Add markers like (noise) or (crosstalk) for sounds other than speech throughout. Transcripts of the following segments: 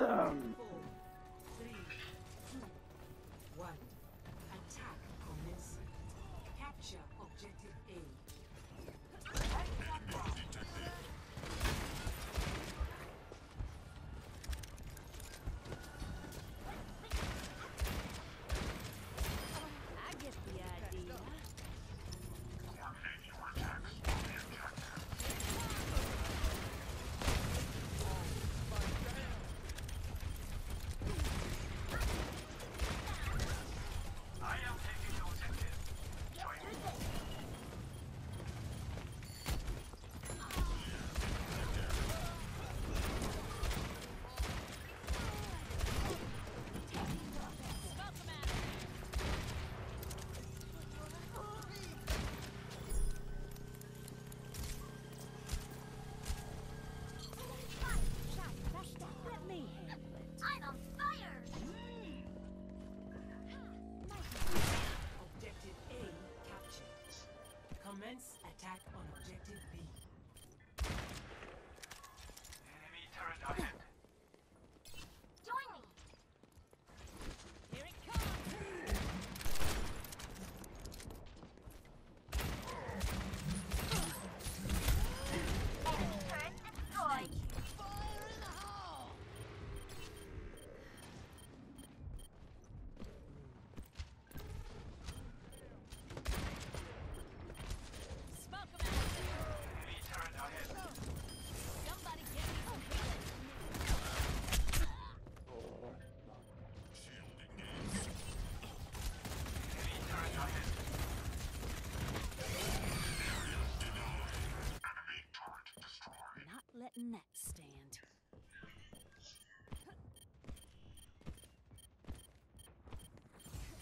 um Attack on objective B. letting that stand.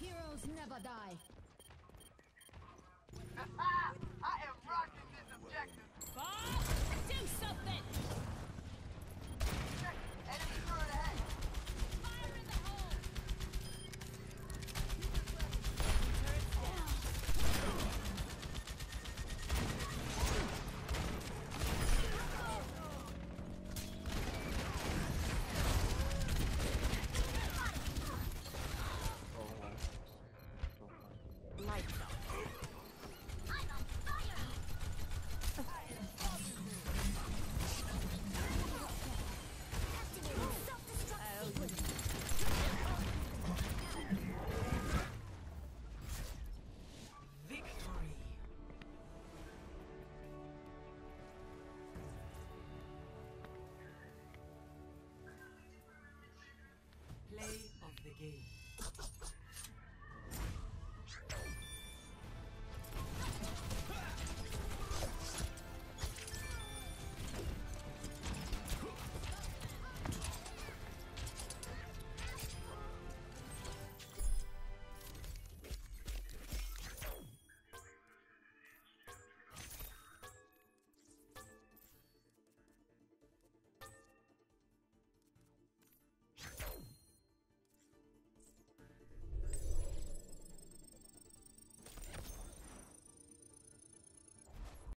Heroes never die. (laughs) I am rocking this objective. Bye. game.